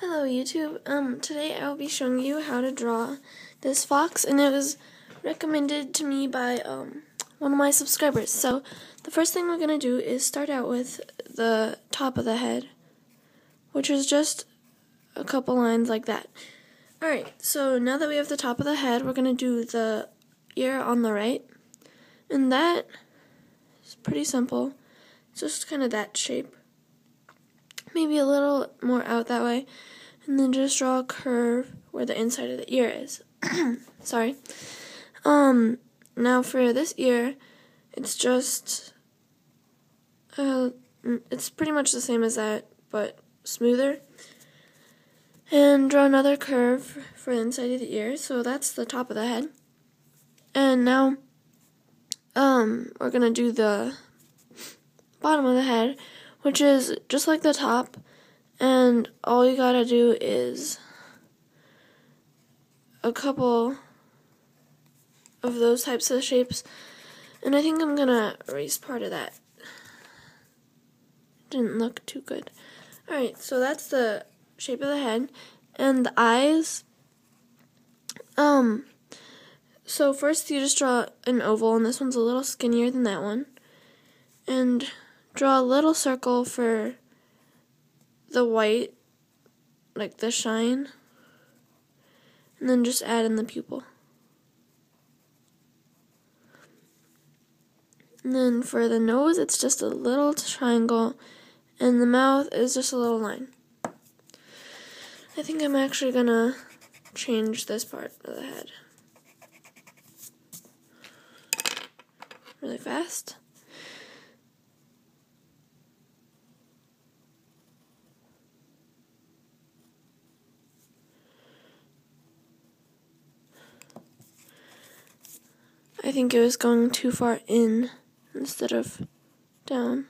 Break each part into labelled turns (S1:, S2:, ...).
S1: Hello YouTube. Um today I will be showing you how to draw this fox and it was recommended to me by um one of my subscribers. So the first thing we're going to do is start out with the top of the head which is just a couple lines like that. Alright, so now that we have the top of the head, we're going to do the ear on the right. And that is pretty simple. It's just kind of that shape maybe a little more out that way, and then just draw a curve where the inside of the ear is. Sorry. Um, now for this ear, it's just, uh, it's pretty much the same as that, but smoother. And draw another curve for the inside of the ear, so that's the top of the head. And now, um, we're gonna do the bottom of the head, which is just like the top, and all you gotta do is a couple of those types of shapes, and I think I'm gonna erase part of that. Didn't look too good. Alright, so that's the shape of the head, and the eyes, um, so first you just draw an oval, and this one's a little skinnier than that one, and draw a little circle for the white, like the shine, and then just add in the pupil. And then for the nose, it's just a little triangle, and the mouth is just a little line. I think I'm actually gonna change this part of the head really fast. Think it was going too far in instead of down.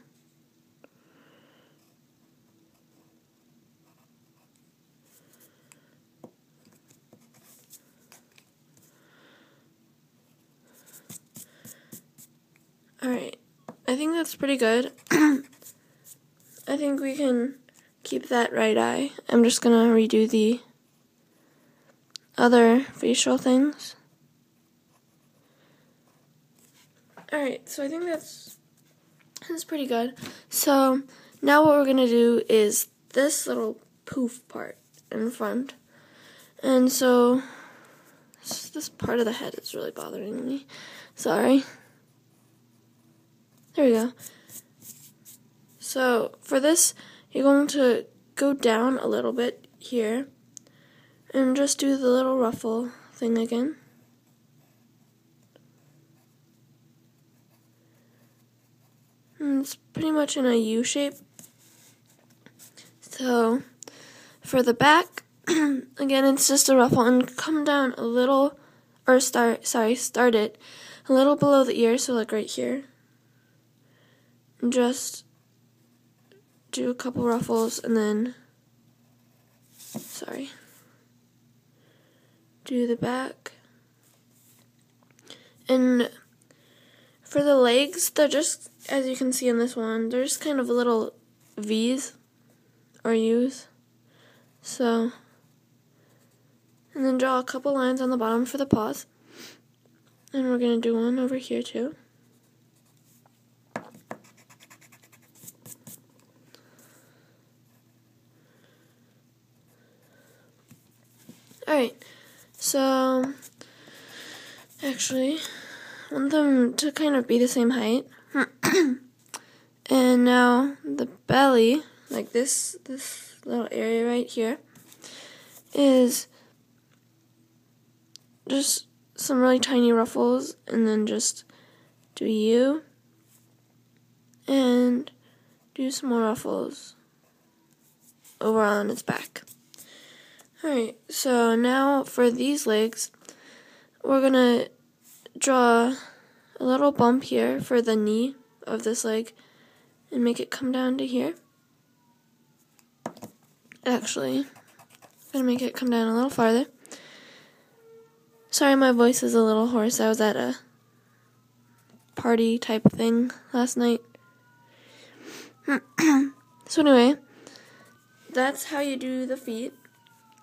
S1: Alright, I think that's pretty good. I think we can keep that right eye. I'm just to redo the other facial things. Alright, so I think that's that's pretty good. So now what we're gonna do is this little poof part in front. And so this part of the head is really bothering me. Sorry. There we go. So for this, you're going to go down a little bit here and just do the little ruffle thing again. It's pretty much in a U shape. So for the back, again, it's just a ruffle and come down a little, or start, sorry, start it a little below the ear, so like right here. And just do a couple ruffles and then, sorry, do the back. And for the legs, they're just, as you can see in this one, they're just kind of little V's or U's. So, and then draw a couple lines on the bottom for the paws. And we're going to do one over here too. Alright, so actually, want them to kind of be the same height. and now the belly, like this this little area right here, is just some really tiny ruffles and then just do you and do some more ruffles over on its back. Alright, so now for these legs, we're gonna draw a little bump here for the knee of this leg and make it come down to here. Actually, I'm to make it come down a little farther. Sorry, my voice is a little hoarse. I was at a party type thing last night. so, anyway, that's how you do the feet.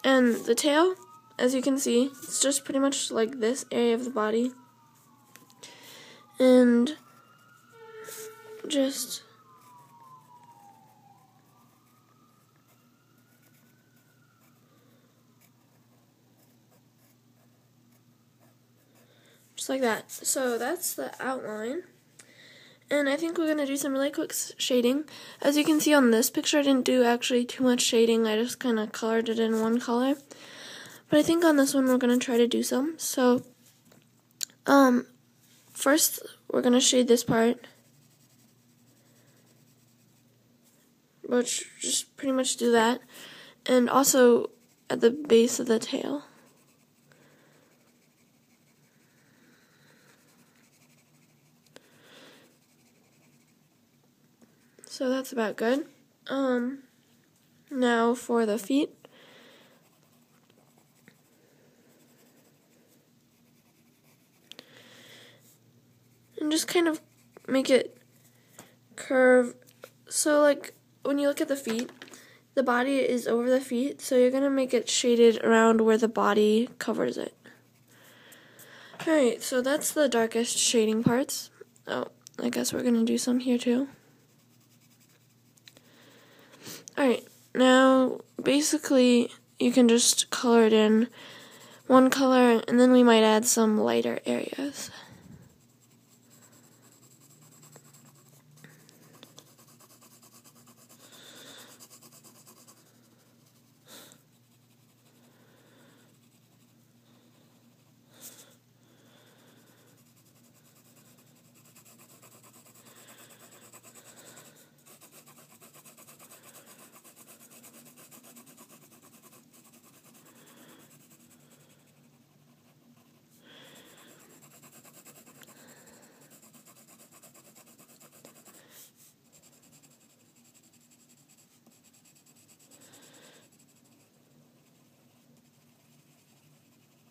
S1: And the tail, as you can see, it's just pretty much like this area of the body. And just just like that. So that's the outline. And I think we're going to do some really quick shading. As you can see on this picture, I didn't do actually too much shading. I just kind of colored it in one color. But I think on this one we're going to try to do some. So, um, first we're going to shade this part. Which, just pretty much do that. And also at the base of the tail. So that's about good. Um, now for the feet. And just kind of make it curve. So like when you look at the feet, the body is over the feet, so you're going to make it shaded around where the body covers it. Alright, so that's the darkest shading parts. Oh, I guess we're going to do some here too. Alright, now basically you can just color it in one color and then we might add some lighter areas.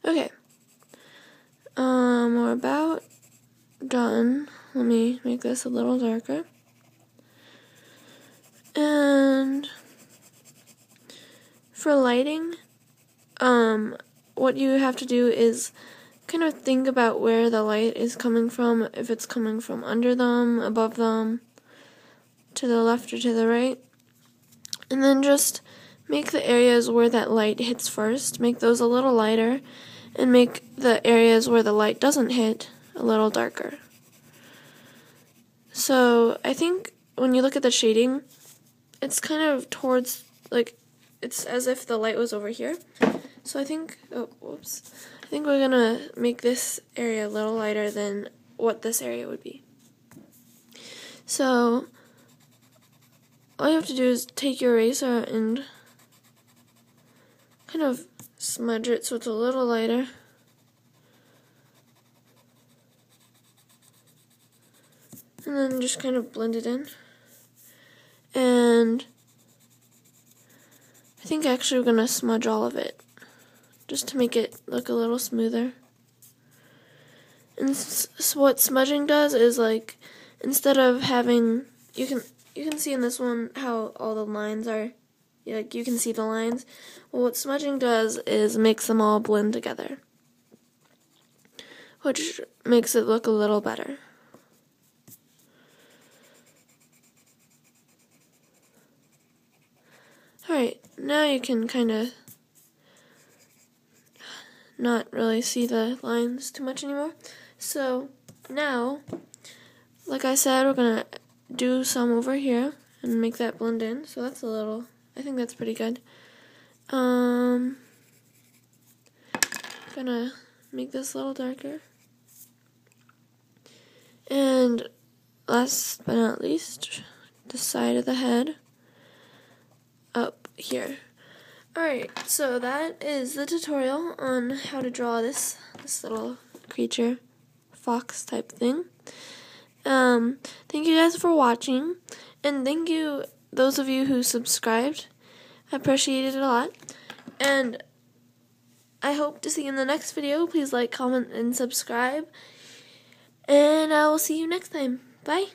S1: Okay. Um, we're about done. Let me make this a little darker. And for lighting, um, what you have to do is kind of think about where the light is coming from, if it's coming from under them, above them, to the left or to the right. And then just make the areas where that light hits first, make those a little lighter and make the areas where the light doesn't hit a little darker. So I think when you look at the shading, it's kind of towards, like, it's as if the light was over here. So I think, oh, whoops. I think we're gonna make this area a little lighter than what this area would be. So, all you have to do is take your eraser and kind of smudge it so it's a little lighter. And then just kind of blend it in. And I think actually we're going to smudge all of it just to make it look a little smoother. And so what smudging does is like instead of having you can you can see in this one how all the lines are like you can see the lines. Well, what smudging does is makes them all blend together, which makes it look a little better. Alright, now you can kind of not really see the lines too much anymore. So now, like I said, we're going to do some over here and make that blend in. So that's a little I think that's pretty good. Um, gonna make this a little darker. And last but not least, the side of the head here. Alright, so that is the tutorial on how to draw this this little creature, fox type thing. Um, thank you guys for watching, and thank you those of you who subscribed. I appreciate it a lot. And I hope to see you in the next video. Please like, comment, and subscribe. And I will see you next time. Bye.